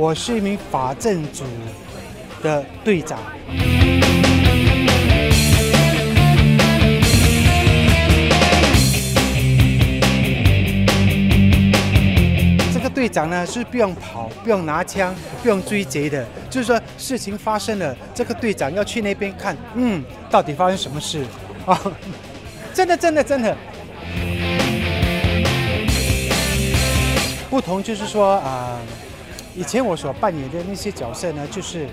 我是一名法政组的队长。这个队长呢是不用跑、不用拿枪、不用追贼的，就是说事情发生了，这个队长要去那边看，嗯，到底发生什么事啊？真的，真的，真的。不同就是说啊、以前我所扮演的那些角色呢，就是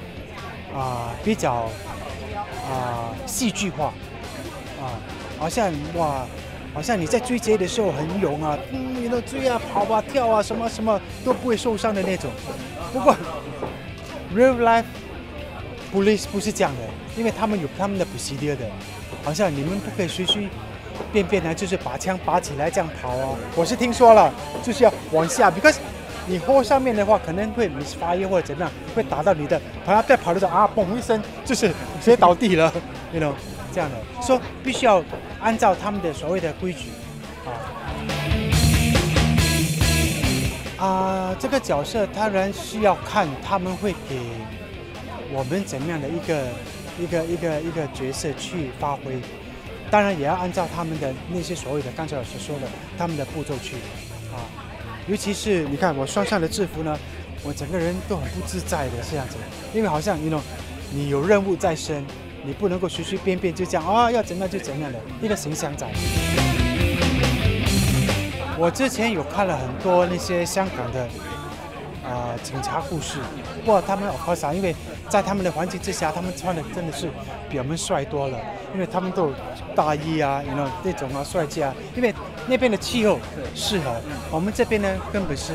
啊、比较啊、戏剧化啊，好像哇，好像你在追贼的时候很勇啊，嗯，你都追啊、跑啊、跳啊，什么什么都不会受伤的那种。不过 real life police 不是这样的，因为他们有他们的 procedure 的，好像你们不可以随随便便的，就是把枪拔起来这样跑哦。我是听说了，就是要往下，because 你货上面的话可能会 misfire 或者怎样，会打到你的，好像在跑的时候啊，嘣一声，就是直接倒地了，you know 这样的，说必须要按照他们的所谓的规矩啊。啊，这个角色当然需要看他们会给我们怎么样的一个一个一个一个角色去发挥，当然也要按照他们的那些所谓的刚才老师说的他们的步骤去啊。尤其是你看我穿上的制服呢，我整个人都很不自在的这样子，因为好像 you know 你有任务在身，你不能够随随便便就这样啊要怎样就怎样的一个形象在。我之前有看了很多那些香港的啊、警察护士，不过他们 of course 啊，因为在他们的环境之下，他们穿的真的是比我们帅多了，因为他们都有大衣啊，you know 那种啊帅气啊，因为那边的气候适合，我们这边呢根本是